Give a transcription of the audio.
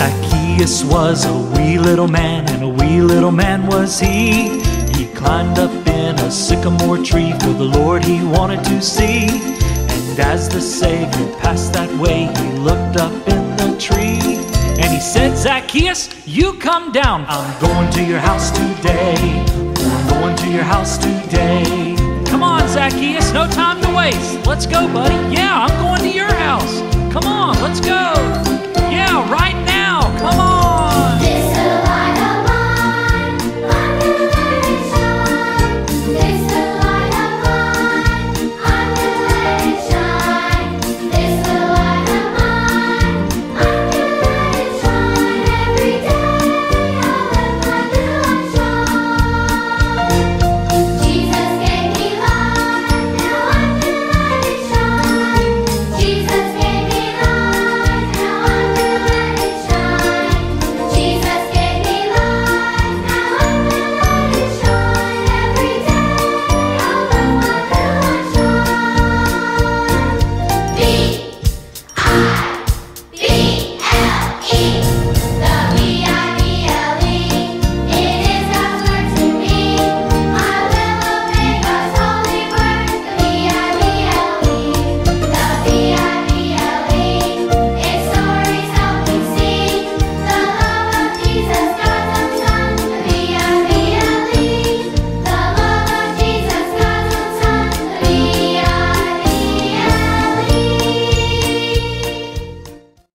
Zacchaeus was a wee little man, and a wee little man was he. He climbed up in a sycamore tree for the Lord he wanted to see. And as the Savior passed that way, he looked up in the tree. And he said, Zacchaeus, you come down. I'm going to your house today. I'm going to your house today. Come on, Zacchaeus, no time to waste. Let's go, buddy. Yeah, I'm going to your house. Come on,